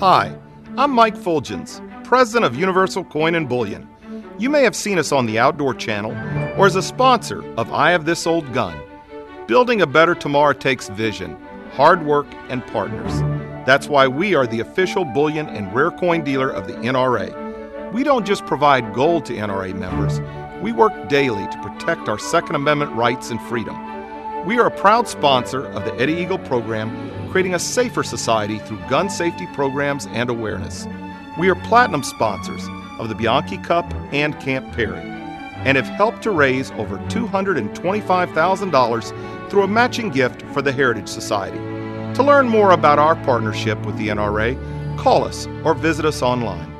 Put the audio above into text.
Hi, I'm Mike Fuljenz, president of Universal Coin and Bullion. You may have seen us on the Outdoor Channel or as a sponsor of I Have This Old Gun. Building a better tomorrow takes vision, hard work, and partners. That's why we are the official bullion and rare coin dealer of the NRA. We don't just provide gold to NRA members, we work daily to protect our Second Amendment rights and freedom. We are a proud sponsor of the Eddie Eagle program, creating a safer society through gun safety programs and awareness. We are platinum sponsors of the Bianchi Cup and Camp Perry, and have helped to raise over $225,000 through a matching gift for the Heritage Society. To learn more about our partnership with the NRA, call us or visit us online.